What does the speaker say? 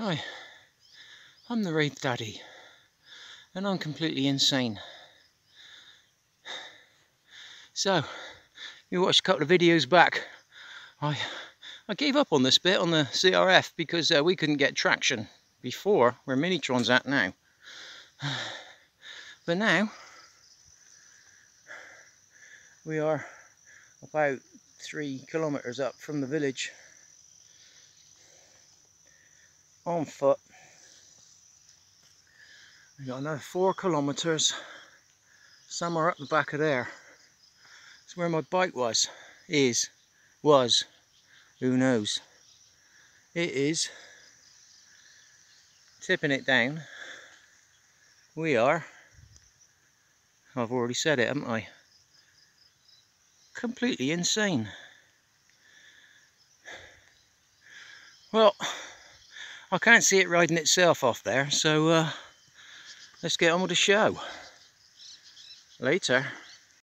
Hi, I'm the Traildaddy, and I'm completely insane. So, you watched a couple of videos back. I I gave up on this bit on the CRF because uh, we couldn't get traction before where Minitron's at now. But now we are about three kilometers up from the village on foot. We got another four kilometers somewhere up the back of there. It's where my bike was, is, was, who knows. It is tipping it down. We are, I've already said it, haven't I? Completely insane. Well, I can't see it riding itself off there, so uh, let's get on with the show. Later.